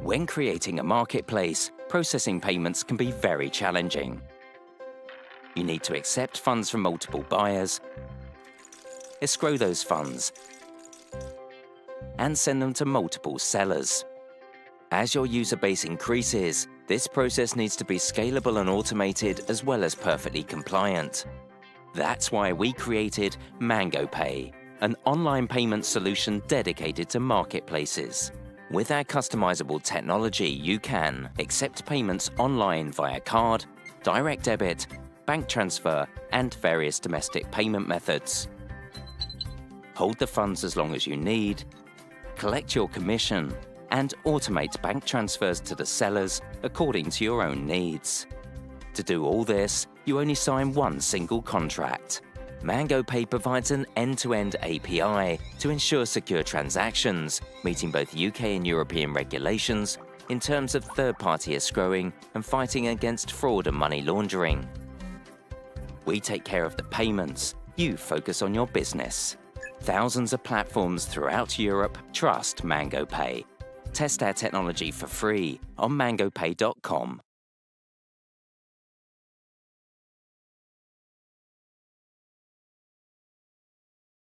When creating a marketplace, processing payments can be very challenging. You need to accept funds from multiple buyers, escrow those funds, and send them to multiple sellers. As your user base increases, this process needs to be scalable and automated as well as perfectly compliant. That's why we created MangoPay, an online payment solution dedicated to marketplaces. With our customizable technology, you can accept payments online via card, direct debit, bank transfer, and various domestic payment methods. Hold the funds as long as you need, collect your commission, and automate bank transfers to the sellers according to your own needs. To do all this, you only sign one single contract. MangoPay provides an end-to-end API to ensure secure transactions, meeting both UK and European regulations in terms of third-party escrowing and fighting against fraud and money laundering. We take care of the payments, you focus on your business. Thousands of platforms throughout Europe trust MangoPay. Test our technology for free on mangopay.com.